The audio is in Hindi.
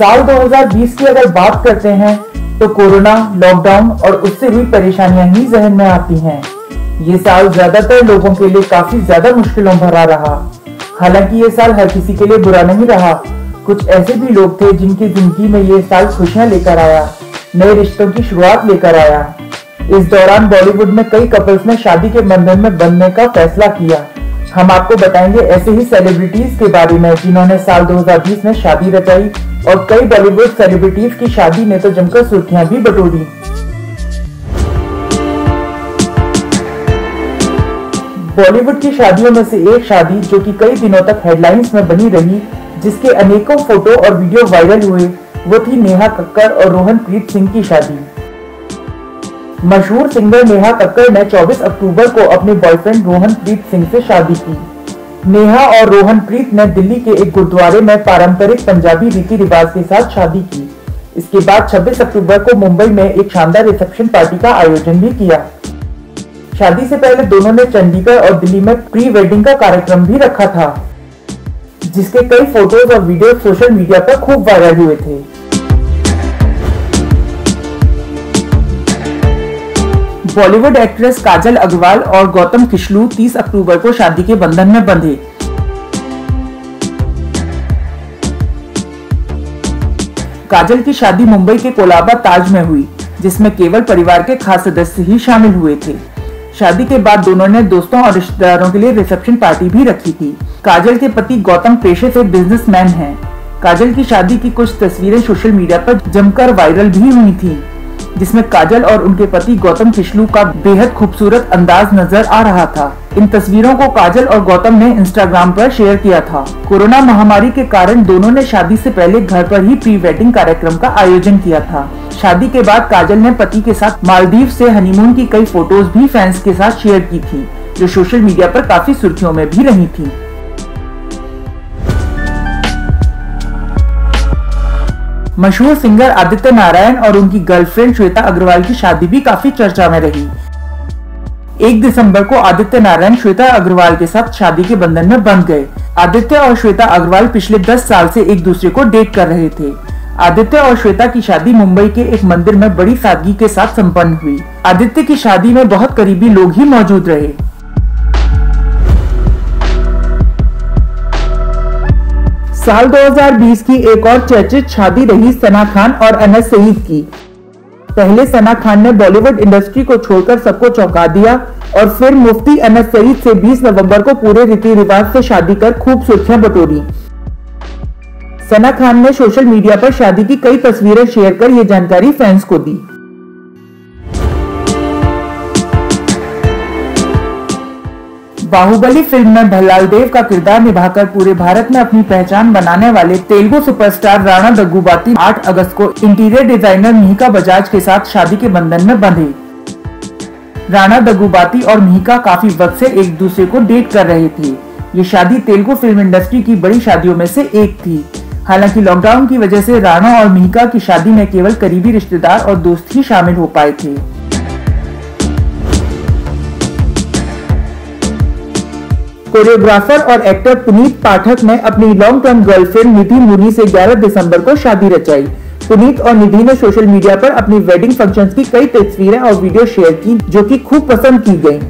साल 2020 की अगर बात करते हैं तो कोरोना लॉकडाउन और उससे हुई परेशानियाँ ही जहन में आती हैं। ये साल ज़्यादातर लोगों के लिए काफ़ी ज़्यादा मुश्किलों भरा रहा। हालाँकि ये साल हर किसी के लिए बुरा नहीं रहा। कुछ ऐसे भी लोग थे जिनकी ज़िंदगी में ये साल खुशियाँ लेकर आया, नए रिश्तों की शुरुआत लेकर आया। इस दौरान बॉलीवुड में कई कपल्स ने शादी के बंधन में बंधने का फैसला किया। हम आपको बताएँगे ऐसे ही सेलिब्रिटीज के बारे में जिन्होंने साल 2020 में शादी रचाई और कई बॉलीवुड सेलिब्रिटीज की शादी ने तो जमकर सुर्खियाँ भी बटोरी। बॉलीवुड की शादियों में से एक शादी जो कि कई दिनों तक हेडलाइंस में बनी रही, जिसके अनेकों फ़ोटो और वीडियो वायरल हुए, वो थी नेहा कक्कर और रोहन प्रीत सिंह की शादी। मशहूर सिंगर नेहा कक्कर ने 24 अक्टूबर को अपने बॉयफ्रेंड रोहन प्रीत सिंह से शादी की। नेहा और रोहन प्रीत ने दिल्ली के एक गुरुद्वारे में पारंपरिक पंजाबी रीति रिवाज के साथ शादी की। इसके बाद 26 अक्टूबर को मुंबई में एक शानदार रिसेप्शन पार्टी का आयोजन भी किया। शादी से पहले दोनों ने चंडीगढ़ और दिल्ली में प्री वेडिंग का कार्यक्रम भी रखा था, जिसके कई फ़ोटोज़ और वीडियो सोशल मीडिया पर खूब वायरल हुए थे। बॉलीवुड एक्ट्रेस काजल अग्रवाल और गौतम किशलू 30 अक्टूबर को शादी के बंधन में बंधे। काजल की शादी मुंबई के कोलाबा ताज में हुई, जिसमें केवल परिवार के खास सदस्य ही शामिल हुए थे। शादी के बाद दोनों ने दोस्तों और रिश्तेदारों के लिए रिसेप्शन पार्टी भी रखी थी। काजल के पति गौतम पेशे से बिजनेसमैन हैं। काजल की शादी की कुछ तस्वीरें सोशल मीडिया पर जमकर वायरल भी हुई थी। जिसमें काजल और उनके पति गौतम किशलू का बेहद खूबसूरत अंदाज नज़र आ रहा था। इन तस्वीरों को काजल और गौतम ने इंस्टाग्राम पर शेयर किया था। कोरोना महामारी के कारण दोनों ने शादी से पहले घर पर ही प्री वेडिंग कार्यक्रम का आयोजन किया था। शादी के बाद काजल ने पति के साथ मालदीव से हनीमून की कई फ़ोटोज़ भी फैंस के साथ शेयर की थी, जो सोशल मीडिया पर काफ़ी सुर्खियों में भी रही थी। मशहूर सिंगर आदित्य नारायण और उनकी गर्लफ्रेंड श्वेता अग्रवाल की शादी भी काफ़ी चर्चा में रही। एक दिसंबर को आदित्य नारायण श्वेता अग्रवाल के साथ शादी के बंधन में बंध गए। आदित्य और श्वेता अग्रवाल पिछले 10 साल से एक दूसरे को डेट कर रहे थे। आदित्य और श्वेता की शादी मुंबई के एक मंदिर में बड़ी सादगी के साथ संपन्न हुई। आदित्य की शादी में बहुत करीबी लोग ही मौजूद रहे। साल 2020 की एक और चर्चित शादी रही सना खान और अनस सईद की। पहले सना खान ने बॉलीवुड इंडस्ट्री को छोड़कर सबको चौंका दिया और फिर मुफ्ती अनस सईद से 20 नवंबर को पूरे रीति रिवाज से शादी कर खूब सुर्खियाँ बटोरी। सना खान ने सोशल मीडिया पर शादी की कई तस्वीरें शेयर कर ये जानकारी फैंस को दी। बाहुबली फ़िल्म में भल्लाल देव का किरदार निभाकर पूरे भारत में अपनी पहचान बनाने वाले तेलुगु सुपरस्टार राणा दग्गुबाती 8 अगस्त को इंटीरियर डिज़ाइनर मिहिका बजाज के साथ शादी के बंधन में बंधे। राणा दग्गुबाती और मिहिका काफ़ी वक्त से एक दूसरे को डेट कर रहे थे। ये शादी तेलुगु फ़िल्म इंडस्ट्री की बड़ी शादियों में से एक थी। हालाँकि लॉकडाउन की वजह से राणा और मिहिका की शादी में केवल करीबी रिश्तेदार और दोस्त ही शामिल हो पाए थे। कोरियोग्राफर और एक्टर पुनीत पाठक ने अपनी long term girlfriend Nidhi Muni से 11 दिसंबर को शादी रचाई पुनीत और निधि ने सोशल मीडिया पर अपनी वेडिंग फ़ंक्शन की कई तस्वीरें और वीडियो शेयर की, जो कि खूब पसंद की गईं।